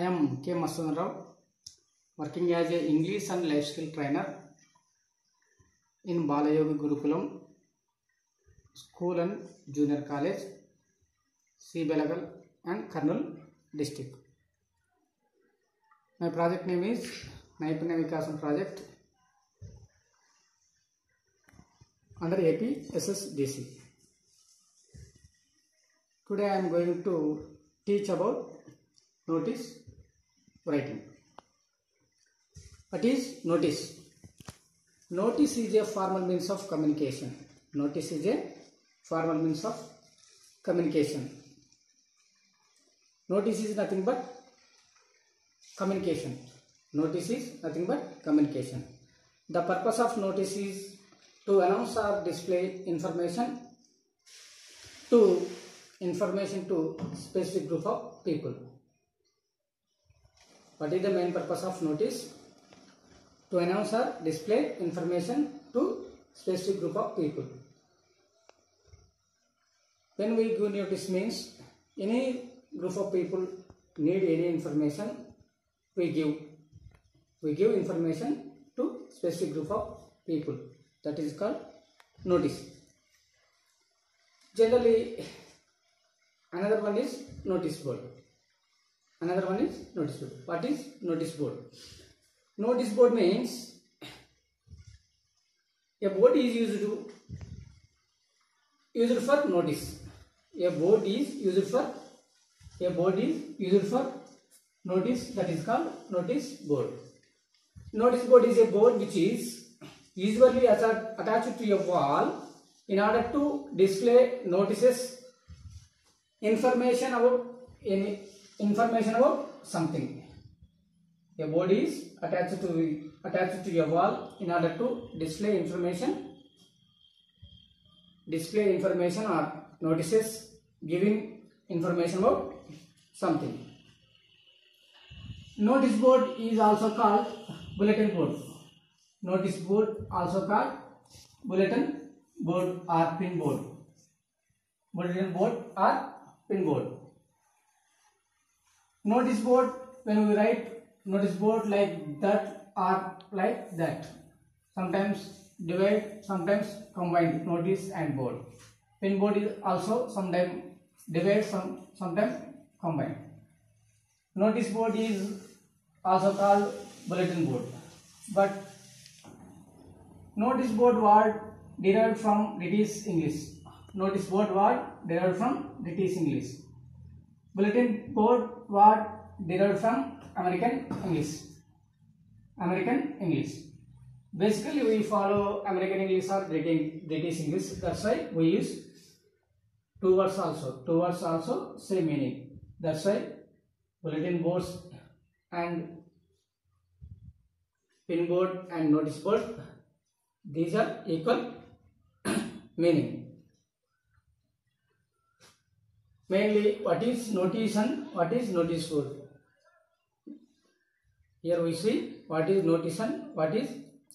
I am K. Masan Rao, working as a English and life skill trainer in Balayoga Gurukulam School and Junior College, C. Belagal and Kurnool district. My project name is Naipanya Vikasam project under AP SSDC. Today I am going to teach about notice writing. What is notice? Notice is a formal means of communication. Notice is a formal means of communication. Notice is nothing but communication. Notice is nothing but communication. The purpose of notice is to announce or display information to information to specific group of people. What is the main purpose of notice? To announce or display information to specific group of people. When we give notice means any group of people need any information, we give. We give information to specific group of people. That is called notice. Generally, another one is notice board. Another one is notice board. What is notice board? Notice board means a board is used to used for notice. A board is used for a board is used for notice that is called notice board. Notice board is a board which is usually attached to a wall in order to display notices information about any information about something. A board is attached to attached to a wall in order to display information display information or notices giving information about something. Notice board is also called bulletin board. Notice board also called bulletin board or pin board. Bulletin board or pin board. Notice board when we write notice board like that or like that. Sometimes divide, sometimes combine notice and board. Pin board is also sometimes divide, some sometimes combine. Notice board is also called bulletin board. But notice board word derived from British English. Notice board word derived from British English. Bulletin board word derived from American English. American English. Basically, we follow American English or British British English. That's why we use two words also. Two words also same meaning. That's why bulletin boards and pin board and notice board these are equal meaning. Mainly, what is notice and what is notice board? Here we see what is notice and what is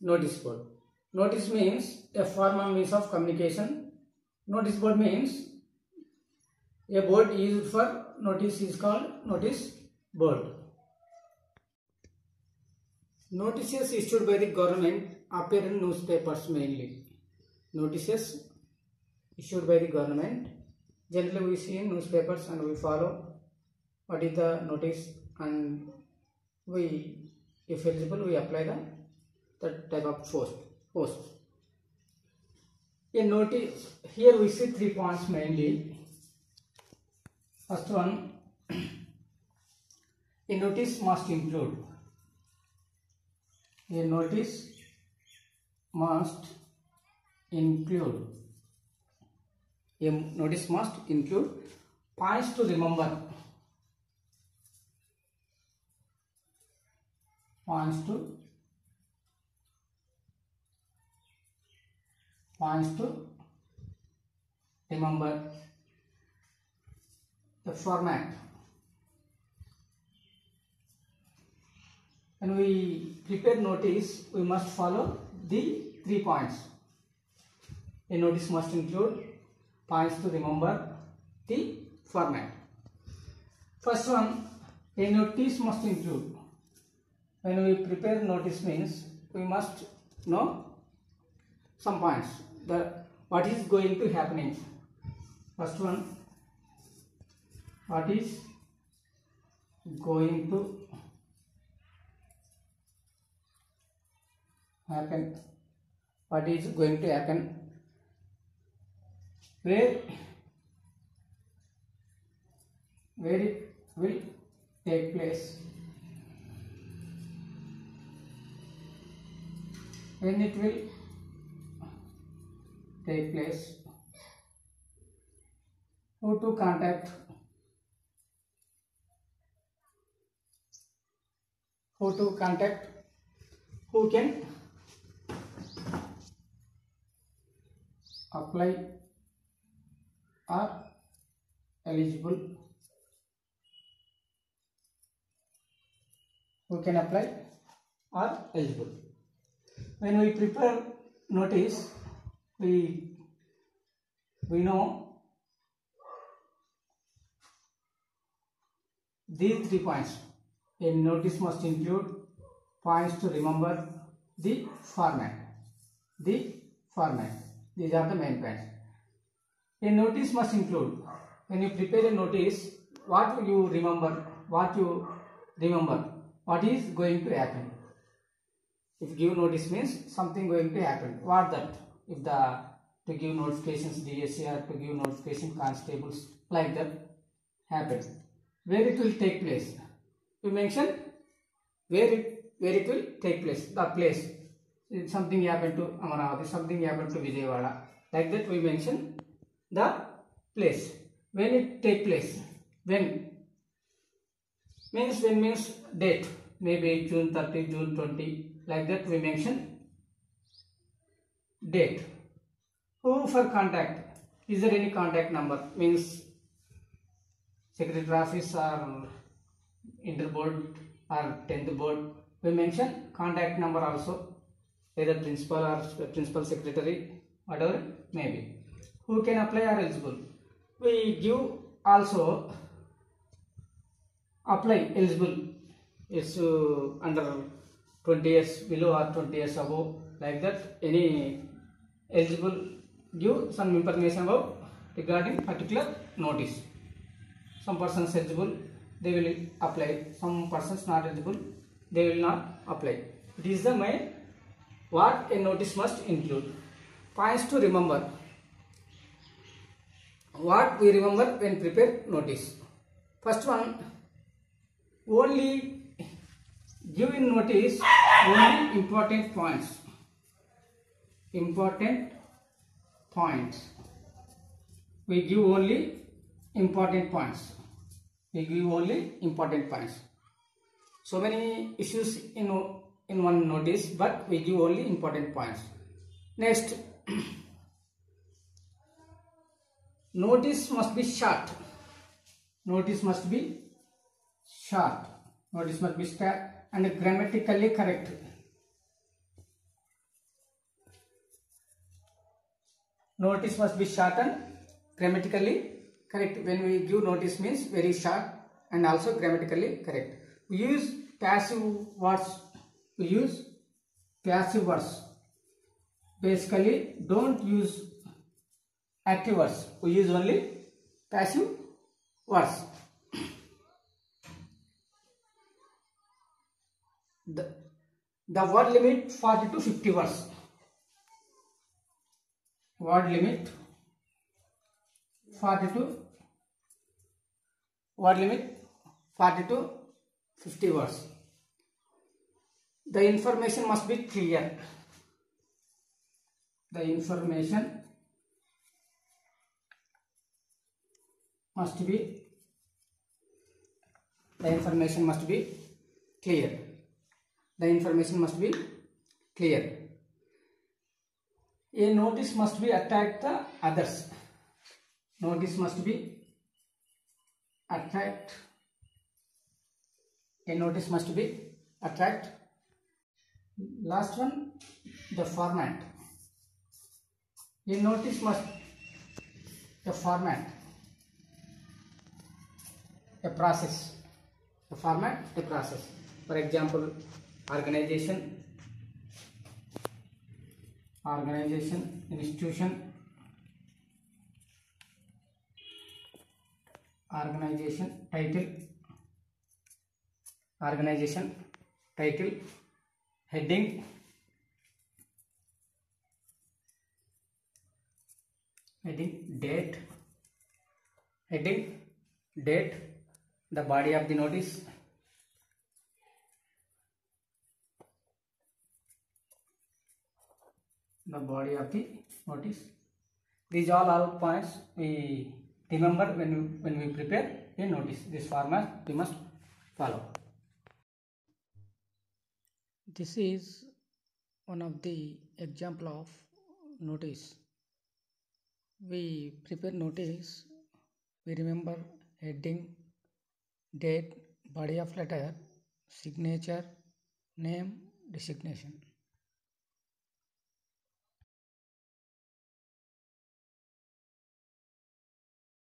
notice board. Notice means a formal means of communication. Notice board means a board used for notice is called notice board. Notices issued by the government appear in newspapers mainly. Notices issued by the government. Generally we see in newspapers and we follow what is the notice and we if eligible we apply the that type of post post. A notice here we see three points mainly. First one a notice must include a notice must include a notice must include points to remember. Points to points to remember. The format. When we prepare notice we must follow the three points. A notice must include points to remember the format first one A notice must include. When we prepare notice means we must know some points. The what is going to happening. First one, what is going to happen? What is going to happen? Where where it will take place when it will take place who to contact who to contact who can apply or eligible who can apply are eligible. When we prepare notice, we we know these three points. A notice must include points to remember the format. The format. These are the main points. A notice must include when you prepare a notice, what you remember, what you remember what is going to happen. If give notice means something going to happen what that? If the to give notifications DSA or to give notification constables like that happen. Where it will take place? You mention where it where it will take place the place. If something happened to Amaravati something happened to Vijayawada like that we mention the place. When it take place? When? Means when means date. Maybe June 30 June 20 like that we mention. Date. Who for contact? Is there any contact number? Means secretary office or interboard or 10th board. We mention contact number also either principal or principal secretary whatever maybe who can apply or eligible? We give also apply eligible. Is uh, under 20 years below or 20 years above like that any eligible give some information about regarding particular notice. Some persons eligible they will apply. Some persons not eligible they will not apply. It is the main what a notice must include. Points to remember what we remember when prepare notice. First one only give in notice only important points. Important points. We give only important points. We give only important points. So many issues in in one notice but we give only important points. Next notice must be short. Notice must be short. Notice must be short and grammatically correct. Notice must be short and grammatically correct. When we give notice means very short and also grammatically correct. We use passive words. We use passive words. Basically don't use active words we use only passive words the, the word limit 40 to 50 words word limit 40 to word limit 40 to 50 words the information must be clear the information must be the information must be clear. The information must be clear. A notice must be attract the others. Notice must be attract a notice must be attract. Last one the format. A notice must the format a process a format, a process. For example, organization, organization, institution, organization, title, organization, title, heading, heading, date, heading, date, the body of the notice, the body of the notice. These all all points we remember when we, when we prepare a notice. This format we must follow. This is one of the example of notice. We prepare notice, we remember heading, date, body of letter, signature, name, designation.